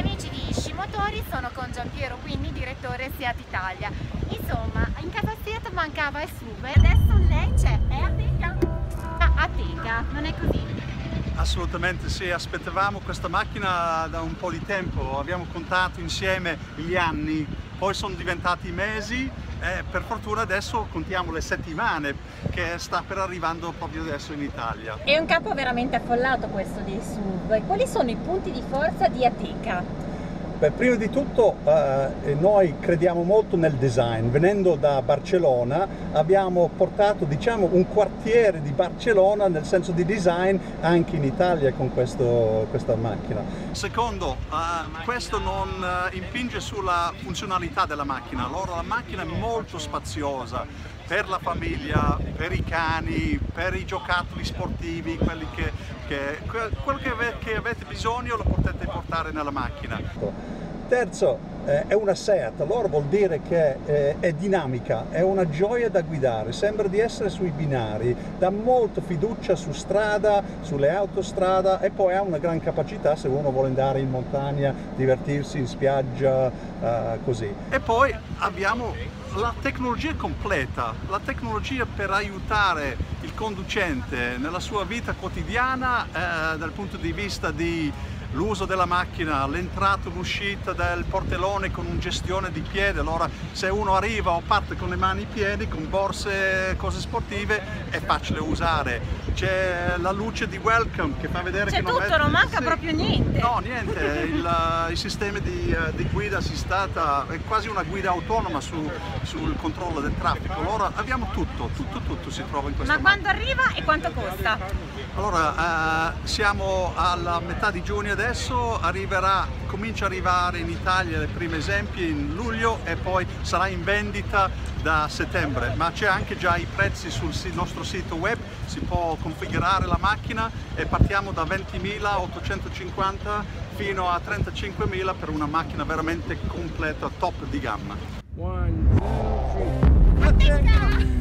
amici di Scimotori, sono con Giampiero Quindi, direttore Seat Italia. Insomma, in casa Seat mancava SUV e adesso lei c'è, è a Tega. Ah, a Tega, non è così? Assolutamente sì, aspettavamo questa macchina da un po' di tempo, abbiamo contato insieme gli anni, poi sono diventati mesi e per fortuna adesso contiamo le settimane che sta per arrivando proprio adesso in Italia. È un campo veramente affollato questo di SUV. Quali sono i punti di forza di Ateca? Beh, prima di tutto eh, noi crediamo molto nel design. Venendo da Barcellona abbiamo portato diciamo, un quartiere di Barcellona nel senso di design anche in Italia con questo, questa macchina. Secondo, uh, questo non uh, impinge sulla funzionalità della macchina, allora la macchina è molto spaziosa per la famiglia, per i cani, per i giocattoli sportivi, quelli che, che, quello che, che avete bisogno lo potete portare nella macchina. Terzo, eh, è una Seat, allora vuol dire che eh, è dinamica, è una gioia da guidare, sembra di essere sui binari, dà molta fiducia su strada, sulle autostrada e poi ha una gran capacità se uno vuole andare in montagna, divertirsi in spiaggia, eh, così. E poi abbiamo la tecnologia completa, la tecnologia per aiutare il conducente nella sua vita quotidiana eh, dal punto di vista di l'uso della macchina, l'entrata e l'uscita del portellone con un gestione di piede, allora se uno arriva o parte con le mani in piedi, con borse, cose sportive, è facile usare. C'è la luce di welcome che fa vedere che non, tutto, non manca sì. proprio niente. No, niente, il, il sistema di, di, guida assistata è quasi una guida autonoma su, sul controllo del traffico, allora abbiamo tutto, tutto, tutto si trova in questa Ma macchina. quando arriva e quanto costa? Allora, eh, siamo alla metà di giugno adesso, arriverà, comincia ad arrivare in Italia i primi esempi in luglio e poi sarà in vendita da settembre, ma c'è anche già i prezzi sul nostro sito web, si può configurare la macchina e partiamo da 20.850 fino a 35.000 per una macchina veramente completa, top di gamma. One, two, three.